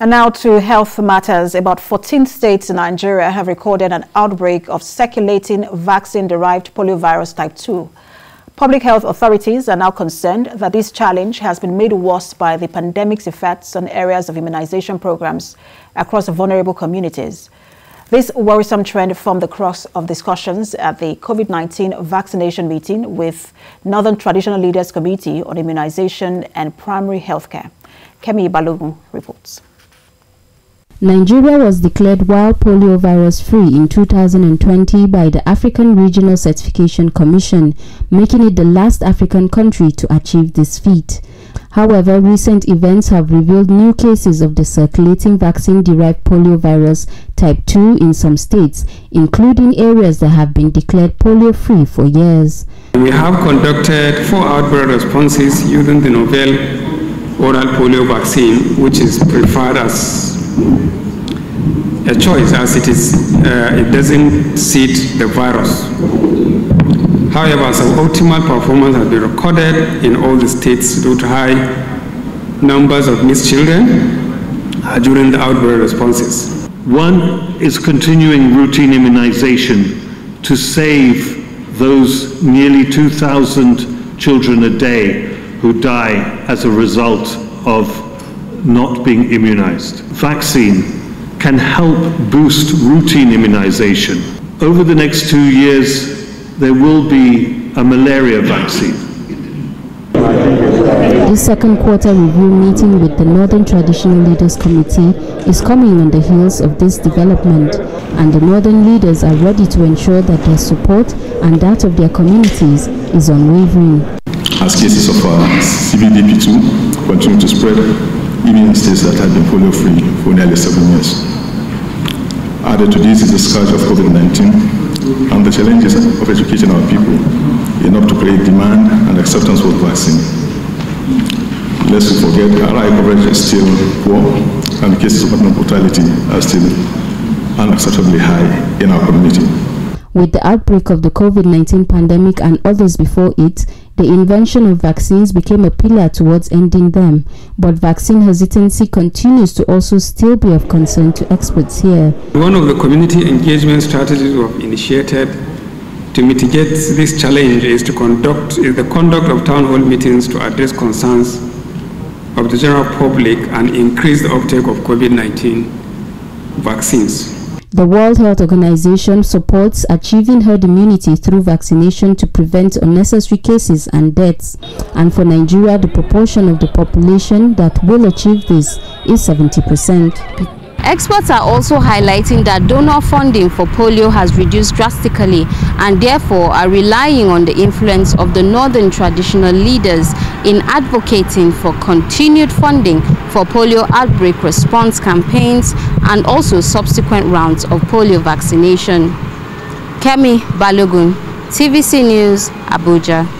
And now to health matters. About 14 states in Nigeria have recorded an outbreak of circulating vaccine-derived poliovirus type 2. Public health authorities are now concerned that this challenge has been made worse by the pandemic's effects on areas of immunization programs across vulnerable communities. This worrisome trend formed the cross of discussions at the COVID-19 vaccination meeting with Northern Traditional Leaders Committee on Immunization and Primary Healthcare. Kemi Balogun reports. Nigeria was declared wild polio virus free in 2020 by the African Regional Certification Commission, making it the last African country to achieve this feat. However, recent events have revealed new cases of the circulating vaccine-derived polio virus type 2 in some states, including areas that have been declared polio-free for years. We have conducted four outbreak responses using the novel oral polio vaccine, which is preferred as a choice as it is, uh, it doesn't seed the virus. However, some optimal performance has been recorded in all the states due to high numbers of missed children uh, during the outbreak responses. One is continuing routine immunization to save those nearly 2,000 children a day who die as a result of not being immunized. Vaccine can help boost routine immunization. Over the next two years, there will be a malaria vaccine. The second quarter review meeting with the Northern Traditional Leaders Committee is coming on the heels of this development, and the Northern leaders are ready to ensure that their support and that of their communities is unwavering. As cases of uh, CVDP2 continue to spread, even in states that have been polio free for nearly seven years. Added to this is the scourge of COVID-19 and the challenges of educating our people enough to create demand and acceptance for the vaccine. Lest we forget, RI coverage is still poor and the cases of maternal mortality are still unacceptably high in our community. With the outbreak of the COVID-19 pandemic and others before it, the invention of vaccines became a pillar towards ending them, but vaccine hesitancy continues to also still be of concern to experts here. One of the community engagement strategies we have initiated to mitigate this challenge is to conduct is the conduct of town hall meetings to address concerns of the general public and increase the uptake of COVID-19 vaccines. The World Health Organization supports achieving herd immunity through vaccination to prevent unnecessary cases and deaths. And for Nigeria, the proportion of the population that will achieve this is 70%. Experts are also highlighting that donor funding for polio has reduced drastically and therefore are relying on the influence of the northern traditional leaders in advocating for continued funding for polio outbreak response campaigns and also subsequent rounds of polio vaccination. Kemi Balogun, TVC News, Abuja.